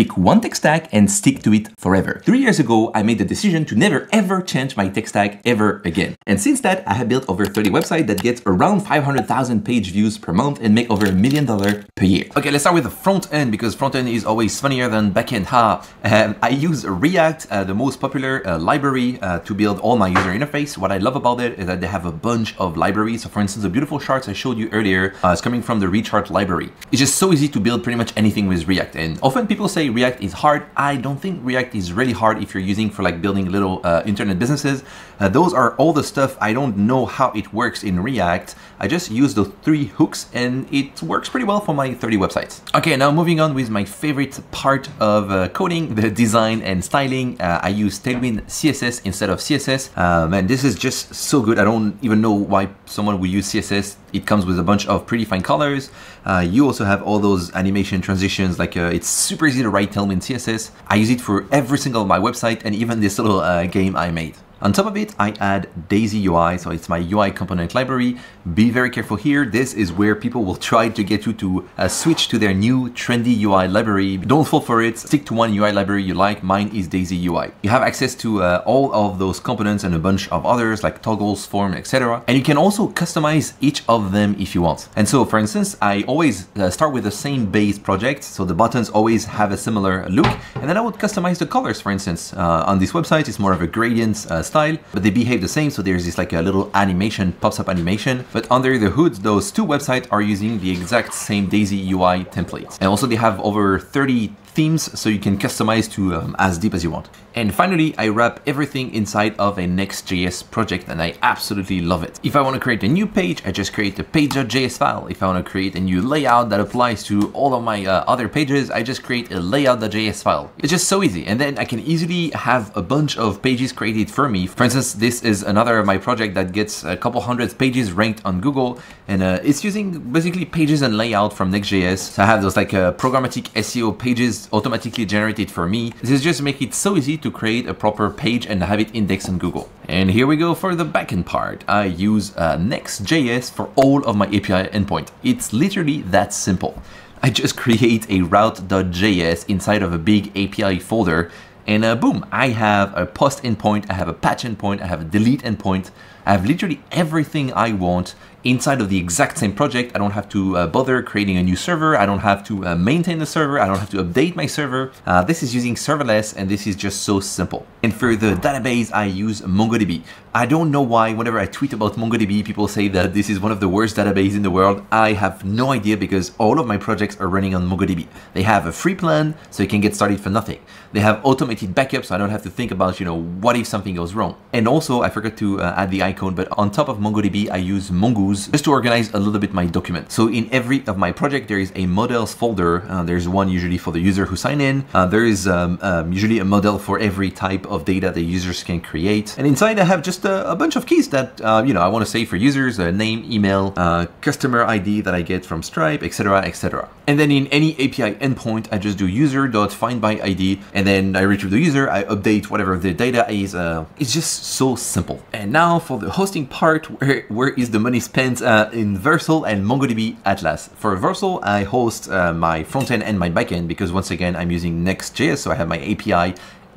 Pick one tech stack and stick to it forever. Three years ago, I made the decision to never ever change my tech stack ever again. And since that, I have built over 30 websites that get around 500,000 page views per month and make over a million dollar per year. Okay, let's start with the front end because front end is always funnier than back end. Ha! Um, I use React, uh, the most popular uh, library uh, to build all my user interface. What I love about it is that they have a bunch of libraries. So for instance, the beautiful charts I showed you earlier uh, is coming from the Rechart library. It's just so easy to build pretty much anything with React. And often people say React is hard. I don't think React is really hard if you're using for like building little uh, internet businesses. Uh, those are all the stuff I don't know how it works in React. I just use those three hooks and it works pretty well for my 30 websites. Okay, now moving on with my favorite part of uh, coding, the design and styling. Uh, I use Tailwind CSS instead of CSS. Um, and this is just so good. I don't even know why someone would use CSS. It comes with a bunch of pretty fine colors. Uh, you also have all those animation transitions, like uh, it's super easy to write Tailwind CSS. I use it for every single my website and even this little uh, game I made. On top of it, I add Daisy UI, so it's my UI component library. Be very careful here. This is where people will try to get you to uh, switch to their new trendy UI library. Don't fall for it. Stick to one UI library you like. Mine is Daisy UI. You have access to uh, all of those components and a bunch of others like toggles, form, etc. And you can also customize each of them if you want. And so, for instance, I always uh, start with the same base project, so the buttons always have a similar look, and then I would customize the colors, for instance. Uh, on this website, it's more of a gradient uh, style, but they behave the same. So there's this like a little animation, pops up animation. But under the hood, those two websites are using the exact same Daisy UI templates. And also they have over 30 themes so you can customize to um, as deep as you want. And finally, I wrap everything inside of a Next.js project and I absolutely love it. If I want to create a new page, I just create a page.js file. If I want to create a new layout that applies to all of my uh, other pages, I just create a layout.js file. It's just so easy. And then I can easily have a bunch of pages created for me. For instance, this is another of my project that gets a couple hundred pages ranked on Google and uh, it's using basically pages and layout from Next.js. So I have those like uh, programmatic SEO pages automatically generated for me. This just make it so easy to create a proper page and have it indexed on Google. And here we go for the backend part. I use uh, Next.js for all of my API endpoint. It's literally that simple. I just create a route.js inside of a big API folder and uh, boom, I have a post endpoint, I have a patch endpoint, I have a delete endpoint, I have literally everything I want inside of the exact same project. I don't have to uh, bother creating a new server. I don't have to uh, maintain the server. I don't have to update my server. Uh, this is using serverless and this is just so simple. And for the database, I use MongoDB. I don't know why whenever I tweet about MongoDB, people say that this is one of the worst databases in the world. I have no idea because all of my projects are running on MongoDB. They have a free plan, so you can get started for nothing. They have automated backups, so I don't have to think about, you know, what if something goes wrong. And also, I forgot to uh, add the icon, but on top of MongoDB, I use Mongoose just to organize a little bit my document. So in every of my project, there is a models folder. Uh, there's one usually for the user who sign in. Uh, there is um, um, usually a model for every type of data the users can create. And inside I have just a, a bunch of keys that, uh, you know, I want to save for users, a name, email, uh, customer ID that I get from Stripe, etc., etc. And then in any API endpoint, I just do user.findById, and then I retrieve the user, I update whatever the data is. Uh, it's just so simple. And now for the hosting part, where, where is the money spent uh, in Vercel and MongoDB Atlas? For Vercel, I host uh, my frontend and my backend because once again, I'm using Next.js, so I have my API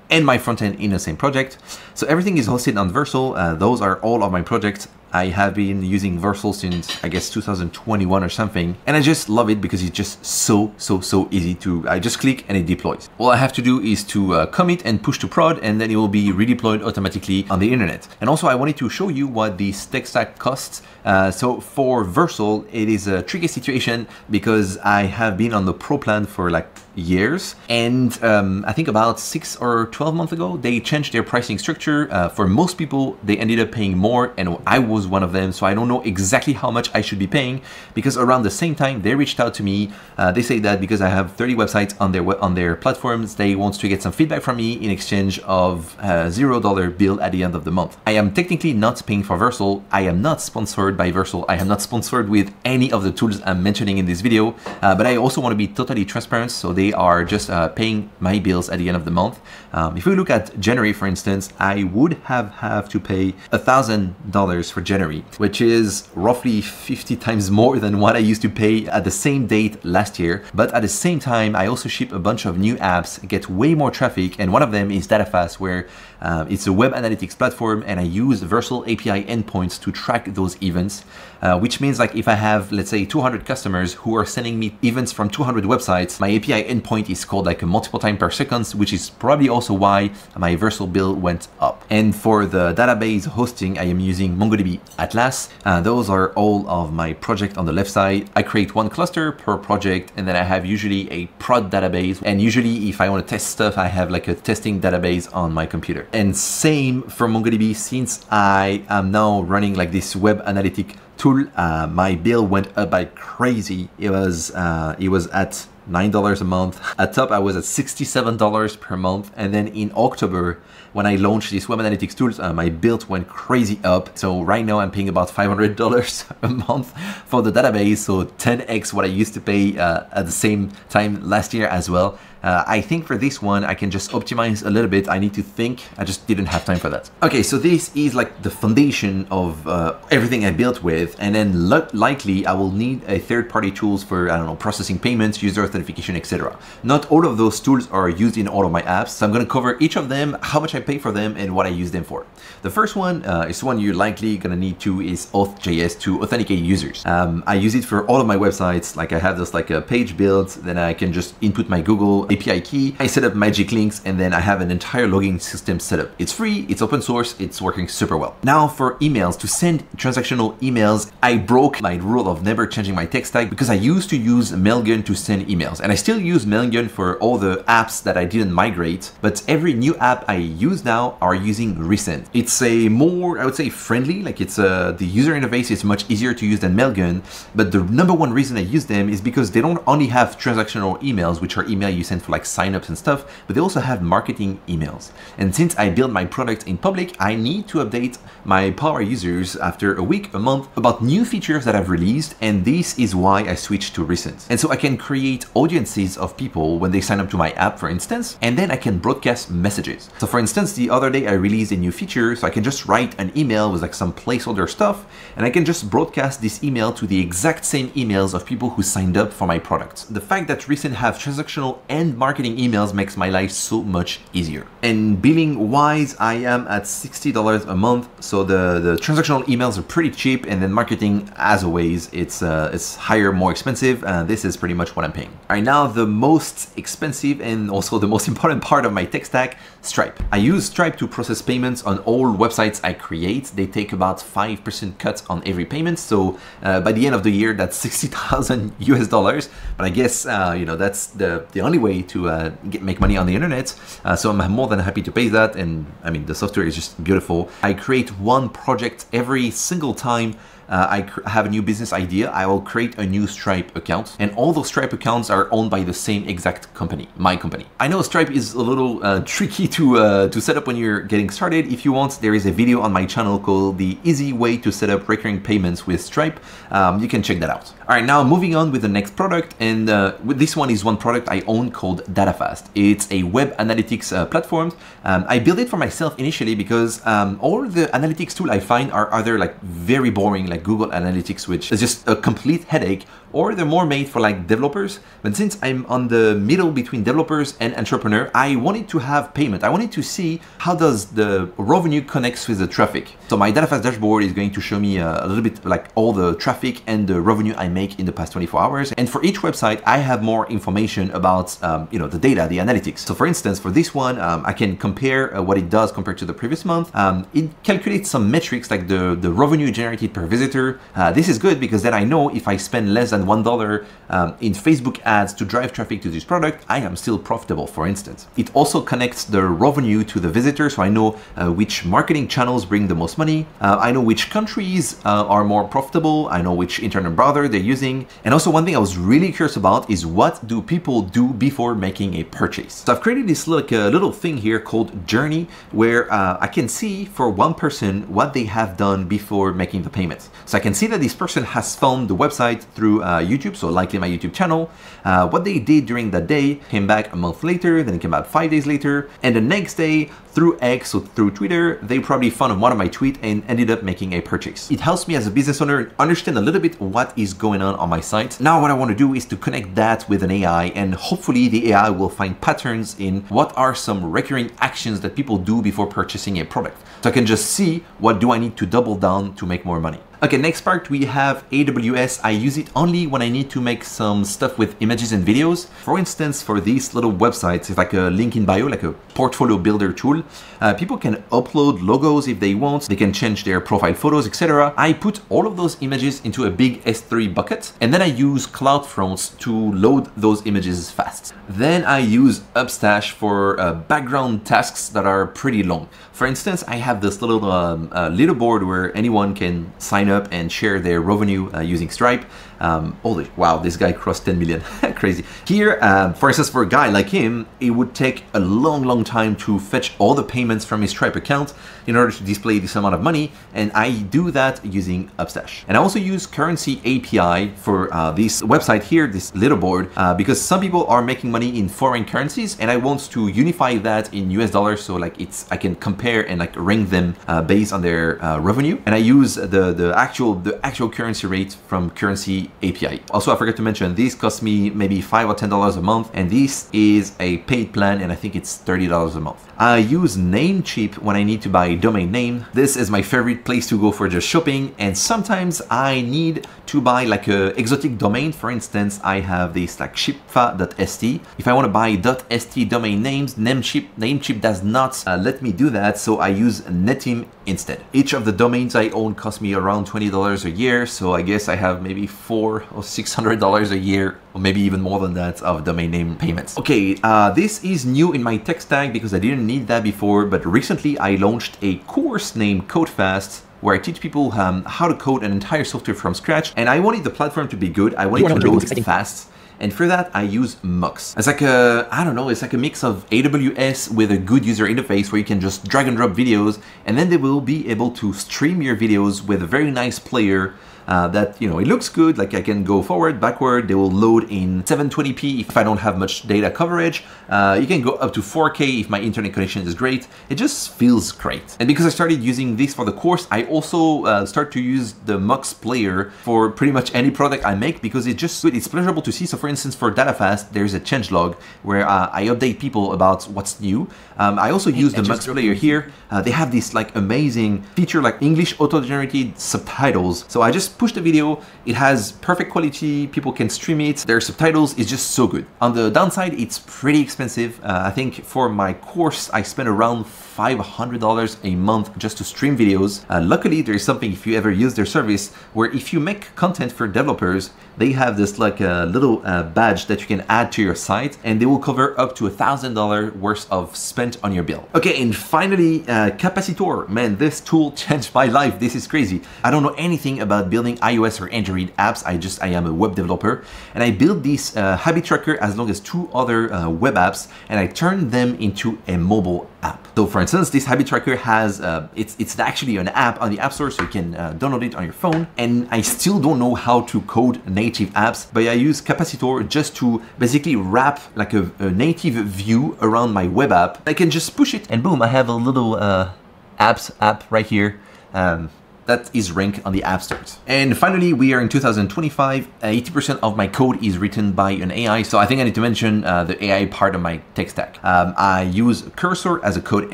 and my frontend in the same project. So everything is hosted on Vercel. Uh, those are all of my projects. I have been using Vercel since I guess 2021 or something and I just love it because it's just so so so easy to I just click and it deploys. All I have to do is to uh, commit and push to prod and then it will be redeployed automatically on the internet. And also I wanted to show you what this tech stack costs. Uh, so for Vercel it is a tricky situation because I have been on the pro plan for like years and um, I think about six or 12 months ago they changed their pricing structure. Uh, for most people they ended up paying more and I was one of them so I don't know exactly how much I should be paying because around the same time they reached out to me. Uh, they say that because I have 30 websites on their on their platforms they want to get some feedback from me in exchange of a zero dollar bill at the end of the month. I am technically not paying for Vercel. I am not sponsored by Vercel. I am not sponsored with any of the tools I'm mentioning in this video uh, but I also want to be totally transparent so they they are just uh, paying my bills at the end of the month. Um, if we look at January, for instance, I would have have to pay a thousand dollars for January, which is roughly 50 times more than what I used to pay at the same date last year. But at the same time, I also ship a bunch of new apps, get way more traffic, and one of them is DataFast, where uh, it's a web analytics platform, and I use Vercel API endpoints to track those events, uh, which means like if I have, let's say, 200 customers who are sending me events from 200 websites, my API endpoint is called like a multiple time per seconds, which is probably also why my Vercel bill went up. And for the database hosting, I am using MongoDB Atlas. Those are all of my project on the left side. I create one cluster per project, and then I have usually a prod database. And usually if I want to test stuff, I have like a testing database on my computer. And same for MongoDB, since I am now running like this web analytic tool, uh, my bill went up by crazy. It was uh, it was at $9 a month. At top, I was at $67 per month. And then in October, when I launched this web analytics tools, uh, my bill went crazy up. So right now I'm paying about $500 a month for the database. So 10x what I used to pay uh, at the same time last year as well. Uh, I think for this one, I can just optimize a little bit. I need to think. I just didn't have time for that. Okay, so this is like the foundation of uh, everything I built with. And then likely I will need a third-party tools for, I don't know, processing payments, user authentication, etc. Not all of those tools are used in all of my apps. So I'm going to cover each of them, how much I pay for them, and what I use them for. The first one uh, is one you're likely going to need to is Auth.js to authenticate users. Um, I use it for all of my websites. Like I have this like a page build, then I can just input my Google API key. I set up magic links and then I have an entire logging system set up. It's free, it's open source, it's working super well. Now for emails, to send transactional emails, I broke my rule of never changing my tech stack because I used to use Mailgun to send emails and I still use Mailgun for all the apps that I didn't migrate, but every new app I use now are using Resend. It's a more, I would say friendly, like it's a, uh, the user interface is much easier to use than Mailgun, but the number one reason I use them is because they don't only have transactional emails, which are email you send for like signups and stuff, but they also have marketing emails. And since I build my product in public, I need to update my power users after a week, a month about new features that I've released. And this is why I switched to Resend. And so I can create audiences of people when they sign up to my app, for instance, and then I can broadcast messages. So for instance, the other day I released a new feature, so I can just write an email with like some placeholder stuff, and I can just broadcast this email to the exact same emails of people who signed up for my product. The fact that Resend have transactional marketing emails makes my life so much easier. And billing wise, I am at $60 a month. So the, the transactional emails are pretty cheap. And then marketing, as always, it's, uh, it's higher, more expensive. And this is pretty much what I'm paying. All right, now the most expensive and also the most important part of my tech stack, Stripe. I use Stripe to process payments on all websites I create. They take about 5% cut on every payment. So uh, by the end of the year, that's 60,000 US dollars. But I guess, uh, you know, that's the, the only way to uh, get, make money on the internet. Uh, so I'm more than happy to pay that. And I mean, the software is just beautiful. I create one project every single time uh, I have a new business idea, I will create a new Stripe account. And all those Stripe accounts are owned by the same exact company, my company. I know Stripe is a little uh, tricky to, uh, to set up when you're getting started. If you want, there is a video on my channel called The Easy Way to Set Up Recurring Payments with Stripe. Um, you can check that out. All right, now moving on with the next product. And uh, this one is one product I own called DataFast. It's a web analytics uh, platform. Um, I built it for myself initially because um, all the analytics tool I find are either like very boring, like Google Analytics, which is just a complete headache, or they're more made for like developers. But since I'm on the middle between developers and entrepreneur, I wanted to have payment. I wanted to see how does the revenue connects with the traffic. So my DataFast dashboard is going to show me uh, a little bit like all the traffic and the revenue I make in the past 24 hours. And for each website, I have more information about um, you know the data, the analytics. So for instance, for this one, um, I can compare uh, what it does compared to the previous month. Um, it calculates some metrics like the, the revenue generated per visitor. Uh, this is good because then I know if I spend less than $1 um, in Facebook ads to drive traffic to this product, I am still profitable, for instance. It also connects the revenue to the visitor, so I know uh, which marketing channels bring the most money. Uh, I know which countries uh, are more profitable. I know which internet browser they're using. And also one thing I was really curious about is what do people do before making a purchase? So I've created this like a little thing here called Journey, where uh, I can see for one person what they have done before making the payment. So I can see that this person has found the website through uh, YouTube, so likely my YouTube channel. Uh, what they did during that day came back a month later, then it came back five days later, and the next day through X, so through Twitter, they probably found one of my tweets and ended up making a purchase. It helps me as a business owner understand a little bit what is going on on my site. Now what I want to do is to connect that with an AI and hopefully the AI will find patterns in what are some recurring actions that people do before purchasing a product. So I can just see what do I need to double down to make more money. Okay, next part we have AWS. I use it only when I need to make some stuff with images and videos. For instance, for these little websites, it's like a link in bio, like a portfolio builder tool. Uh, people can upload logos if they want, they can change their profile photos, etc. I put all of those images into a big S3 bucket, and then I use CloudFront to load those images fast. Then I use Upstash for uh, background tasks that are pretty long. For instance, I have this little um, uh, leaderboard where anyone can sign up and share their revenue uh, using Stripe. Um, holy, wow, this guy crossed 10 million, crazy. Here, um, for instance, for a guy like him, it would take a long, long time to fetch all the payments from his Stripe account in order to display this amount of money, and I do that using Upstash. And I also use Currency API for uh, this website here, this leaderboard, uh, because some people are making money in foreign currencies, and I want to unify that in US dollars, so like it's I can compare and like rank them uh, based on their uh, revenue. And I use the the actual the actual currency rate from Currency API. Also, I forgot to mention, these cost me maybe five or ten dollars a month, and this is a paid plan, and I think it's thirty dollars a month. I use Namecheap when I need to buy a domain name. This is my favorite place to go for just shopping, and sometimes I need to buy like a exotic domain. For instance, I have this like shipfa.st. If I want to buy .st domain names, Namecheap, Namecheap does not uh, let me do that, so I use Netim instead. Each of the domains I own cost me around $20 a year, so I guess I have maybe four or $600 a year, or maybe even more than that of domain name payments. Okay, uh, this is new in my tech stack because I didn't need that before, but recently I launched a course named CodeFast where I teach people um, how to code an entire software from scratch. And I wanted the platform to be good. I wanted to load fast. And for that, I use Mux. It's like a, I don't know, it's like a mix of AWS with a good user interface where you can just drag and drop videos and then they will be able to stream your videos with a very nice player uh, that, you know, it looks good, like I can go forward, backward, they will load in 720p if I don't have much data coverage. Uh, you can go up to 4K if my internet connection is great. It just feels great. And because I started using this for the course, I also uh, start to use the Mux player for pretty much any product I make because it's just good. It's pleasurable to see. So for instance, for DataFast, there's a change log where uh, I update people about what's new. Um, I also use the Mux player here. Uh, they have this like amazing feature like English auto-generated subtitles. So I just push the video. It has perfect quality. People can stream it. Their subtitles is just so good. On the downside, it's pretty expensive. Uh, I think for my course, I spent around $500 a month just to stream videos. Uh, luckily, there is something if you ever use their service where if you make content for developers, they have this like a little uh, badge that you can add to your site and they will cover up to a thousand dollar worth of spent on your bill. Okay, and finally, uh, Capacitor. Man, this tool changed my life. This is crazy. I don't know anything about building iOS or Android apps. I just, I am a web developer and I built this uh, habit tracker as long as two other uh, web apps and I turned them into a mobile app. So for instance, this habit tracker has, uh, it's, it's actually an app on the App Store, so you can uh, download it on your phone. And I still don't know how to code native apps, but I use Capacitor just to basically wrap like a, a native view around my web app. I can just push it and boom, I have a little uh, apps app right here. Um, that is ranked on the App Stores. And finally, we are in 2025. 80% of my code is written by an AI, so I think I need to mention uh, the AI part of my tech stack. Um, I use Cursor as a code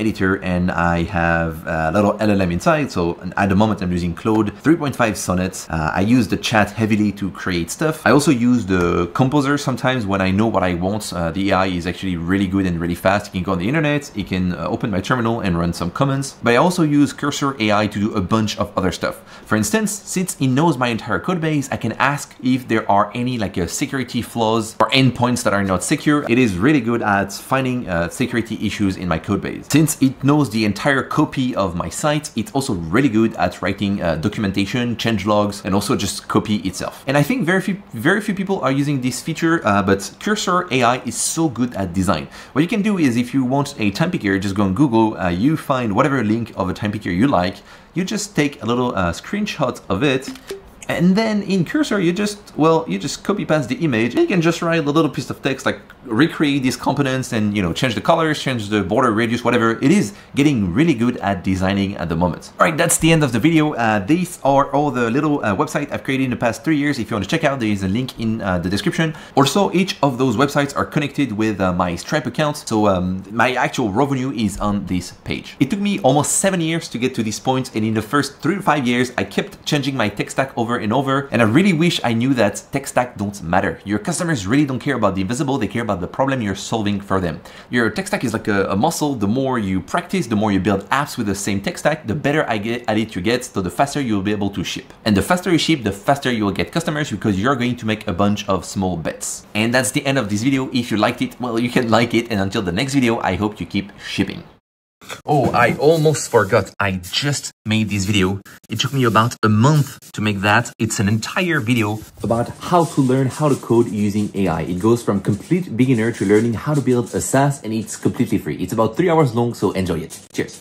editor, and I have a little LLM inside, so at the moment I'm using Claude 3.5 Sonnet. Uh, I use the chat heavily to create stuff. I also use the Composer sometimes when I know what I want. Uh, the AI is actually really good and really fast. It can go on the internet, it can uh, open my terminal and run some commands. But I also use Cursor AI to do a bunch of other stuff. For instance, since it knows my entire code base, I can ask if there are any like uh, security flaws or endpoints that are not secure. It is really good at finding uh, security issues in my code base. Since it knows the entire copy of my site, it's also really good at writing uh, documentation, change logs, and also just copy itself. And I think very few, very few people are using this feature, uh, but Cursor AI is so good at design. What you can do is if you want a time picker, just go on Google, uh, you find whatever link of a time picker you like, you just take a little uh, screenshot of it and then in Cursor, you just, well, you just copy paste the image. You can just write a little piece of text, like recreate these components and, you know, change the colors, change the border radius, whatever. It is getting really good at designing at the moment. All right, that's the end of the video. Uh, these are all the little uh, website I've created in the past three years. If you want to check out, there is a link in uh, the description. Also, each of those websites are connected with uh, my Stripe account. So um, my actual revenue is on this page. It took me almost seven years to get to this point, And in the first three to five years, I kept changing my tech stack over and over. And I really wish I knew that tech stack don't matter. Your customers really don't care about the invisible, they care about the problem you're solving for them. Your tech stack is like a, a muscle. The more you practice, the more you build apps with the same tech stack, the better I get at it you get, so the faster you'll be able to ship. And the faster you ship, the faster you will get customers because you're going to make a bunch of small bets. And that's the end of this video. If you liked it, well, you can like it. And until the next video, I hope you keep shipping. Oh, I almost forgot. I just made this video. It took me about a month to make that. It's an entire video about how to learn how to code using AI. It goes from complete beginner to learning how to build a SaaS and it's completely free. It's about three hours long, so enjoy it. Cheers.